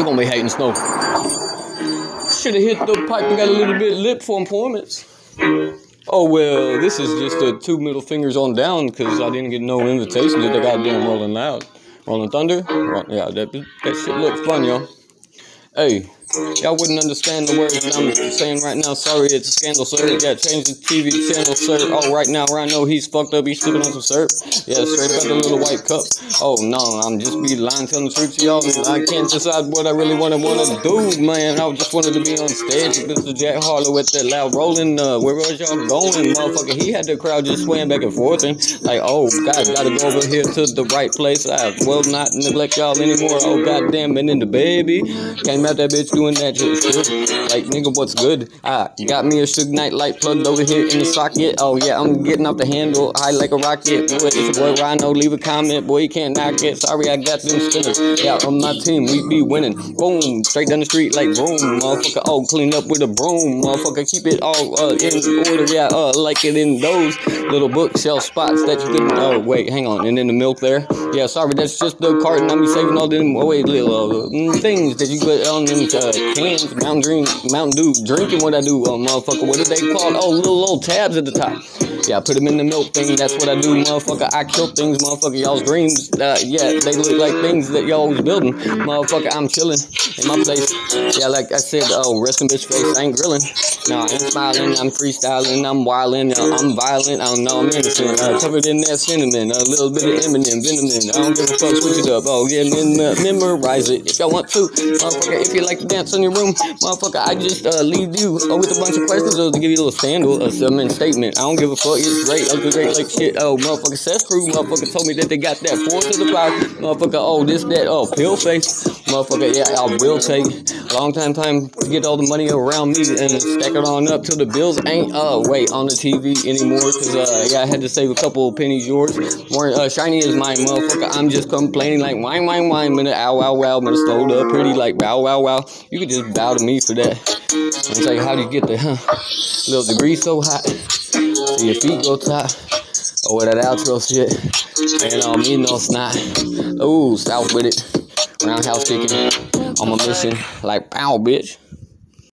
You gonna be hating snow. Should have hit the pipe and got a little bit lip for employments. Oh well, this is just the two middle fingers on down because I didn't get no invitation to the goddamn Rolling Loud. Rolling Thunder? Yeah, that, that shit looked fun, y'all. Hey, Y'all wouldn't understand the words that I'm saying right now. Sorry, it's a scandal, sir. Yeah, change the TV channel, sir. Oh, right now, I know he's fucked up. He's sipping on some syrup. Yeah, straight up the little white cup. Oh, no, I'm just be lying, telling the truth to y'all. I can't decide what I really want to want to do, man. I just wanted to be on stage with Mr. Jack Harlow with that loud rolling. Uh, where was y'all going, motherfucker? He had the crowd just swaying back and forth and like, oh, God, gotta go over here to the right place. I will not neglect y'all anymore. Oh, goddamn, and then the baby came out that bitch doing that shit. Like, nigga, what's good? I got me a Suge Knight light plugged over here in the socket. Oh, yeah, I'm getting off the handle high like a rocket. Boy, it's your boy Rhino. Leave a comment. Boy, you can't knock it. Sorry, I got them spinners. Yeah, on my team, we be winning. Boom, straight down the street like boom. Motherfucker, oh, clean up with a broom. Motherfucker, keep it all uh, in order. Yeah, uh, like it in those little bookshelf spots that you couldn't. Oh, wait, hang on. And then the milk there. Yeah, sorry, that's just the carton. I'm saving all them, oh, wait, little uh, things that you put on them uh, Mountain Dream, Mountain Dew, drinking what I do, uh, motherfucker. What do they call? Oh, little old tabs at the top. Yeah, I put them in the milk thing. That's what I do, motherfucker. I kill things, motherfucker. Y'all's dreams, uh, yeah, they look like things that y'all was building, motherfucker. I'm chilling in my place. Yeah, like I said, oh, rest in bitch face. I ain't grilling. No, I ain't smiling. I'm freestyling. I'm wilding. Uh, I'm violent. I don't know. I'm innocent. Uh, covered in that cinnamon. A little bit of Eminem, venom. I don't give a fuck. Switch it up. Oh, yeah, then uh, memorize it if y'all want to, motherfucker. If you like to dance in your room, motherfucker, I just uh, leave you uh, with a bunch of questions or to give you a little scandal, a uh, statement. I don't give a fuck. It's great. I was great like shit. Oh, motherfucker, Seth Crew, motherfucker told me that they got that four to the five. Motherfucker, oh, this, that, oh, pill face. Motherfucker, yeah, I will take long time time to get all the money around me and stack it on up till the bills ain't, uh, wait, on the TV anymore. Cause, uh, yeah, I had to save a couple pennies yours. More, uh, shiny is mine, motherfucker. I'm just complaining like, wine, wine, wine, minute, ow, wow, wow, minute, slowed up pretty like, bow, wow, wow. You could just bow to me for that. It's like, how do you get there, huh? Little degree so hot, so your feet go top. Oh, with that outro shit. And um, you know, it's not. Ooh, south with it. Roundhouse kicking. On my mission. Like, pow, bitch.